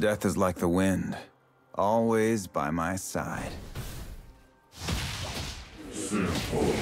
Death is like the wind, always by my side. Simple.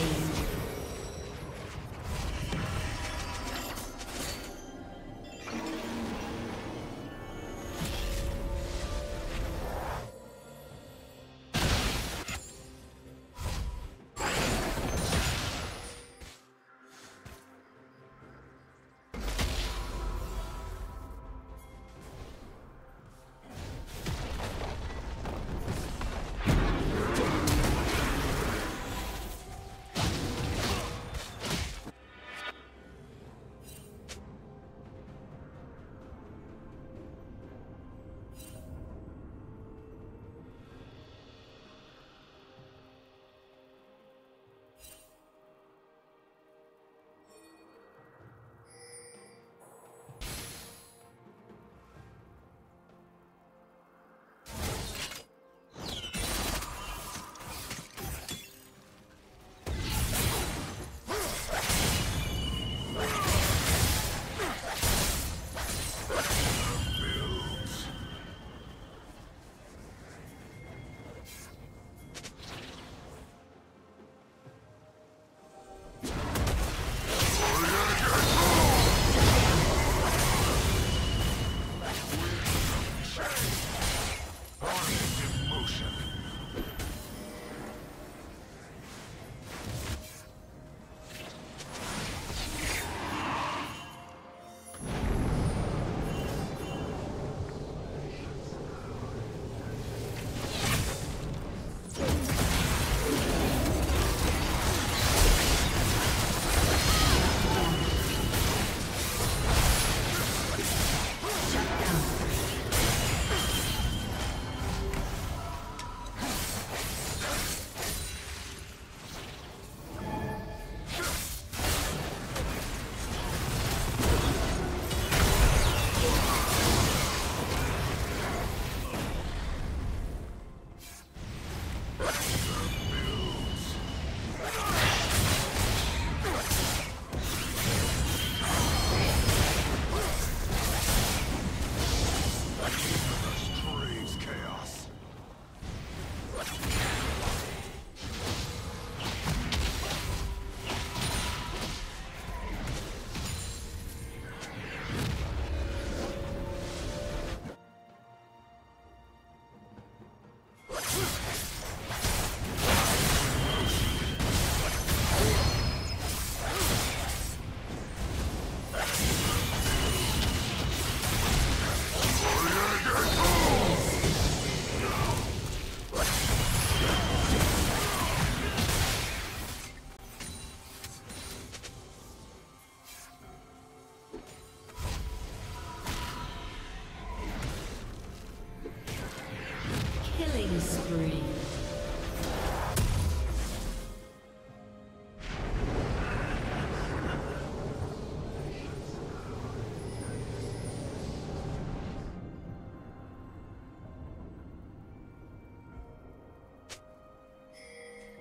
Rampage.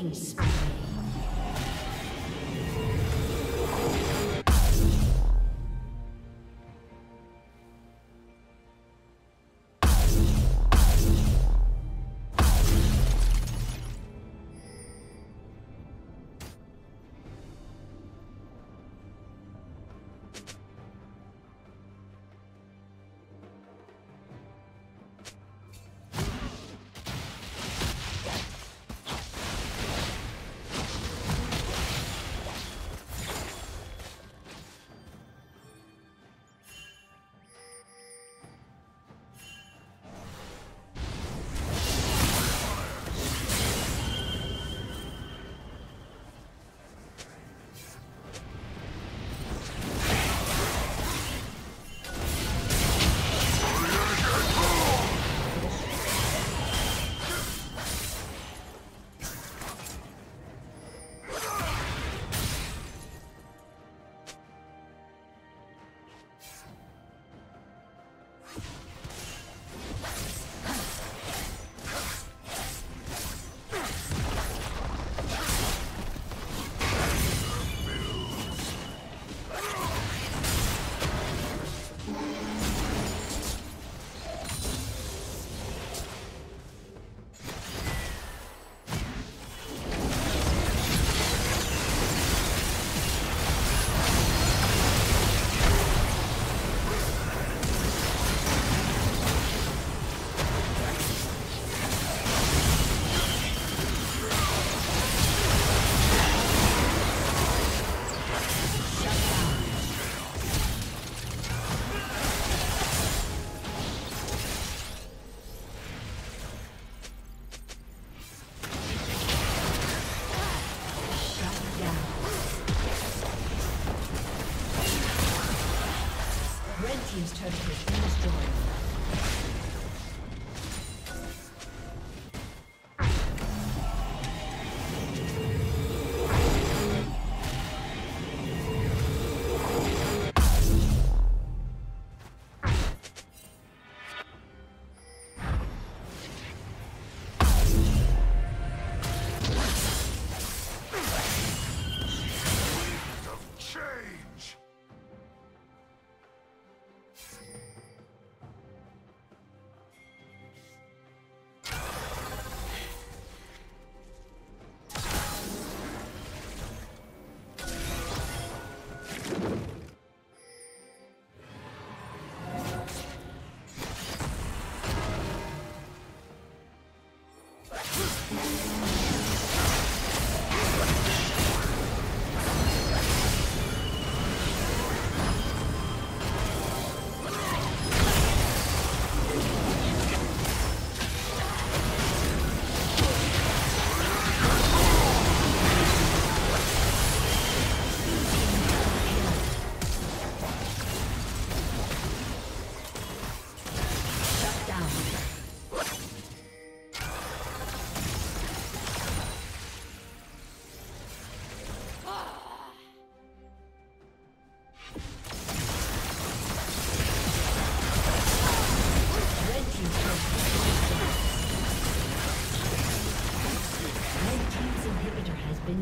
Killing spree.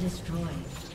destroyed.